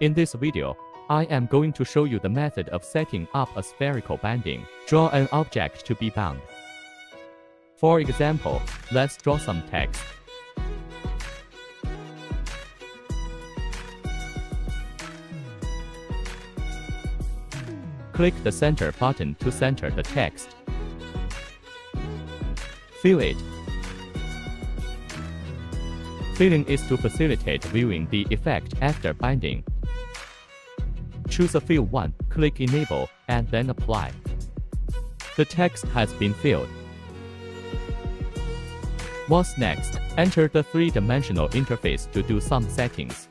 In this video, I am going to show you the method of setting up a spherical banding. Draw an object to be bound. For example, let's draw some text. Click the center button to center the text. Fill it. Filling is to facilitate viewing the effect after binding. Choose a fill one, click Enable, and then Apply. The text has been filled. What's next? Enter the three-dimensional interface to do some settings.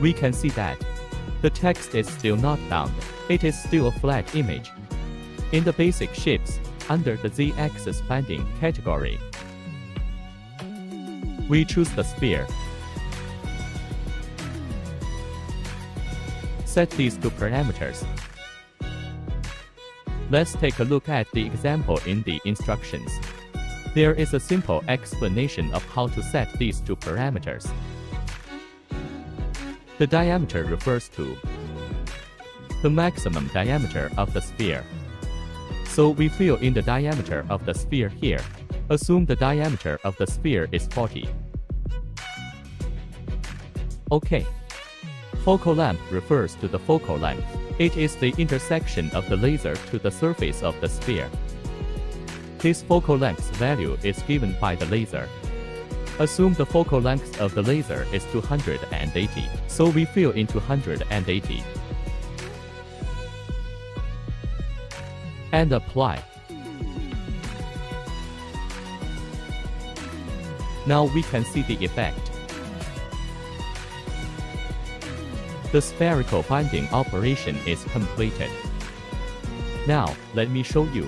We can see that the text is still not bound. It is still a flat image. In the basic shapes, under the z-axis banding category, we choose the sphere. Set these two parameters. Let's take a look at the example in the instructions. There is a simple explanation of how to set these two parameters. The diameter refers to the maximum diameter of the sphere. So we fill in the diameter of the sphere here. Assume the diameter of the sphere is 40. OK. Focal length refers to the focal length. It is the intersection of the laser to the surface of the sphere. This focal length value is given by the laser. Assume the focal length of the laser is 280, so we fill in 280. And apply. Now we can see the effect. The spherical binding operation is completed. Now, let me show you.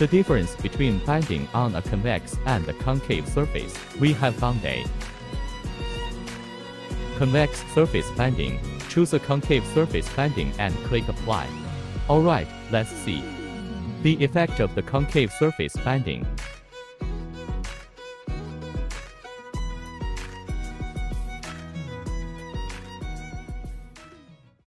The difference between binding on a convex and a concave surface, we have found a convex surface banding. Choose a concave surface banding and click apply. Alright, let's see. The effect of the concave surface banding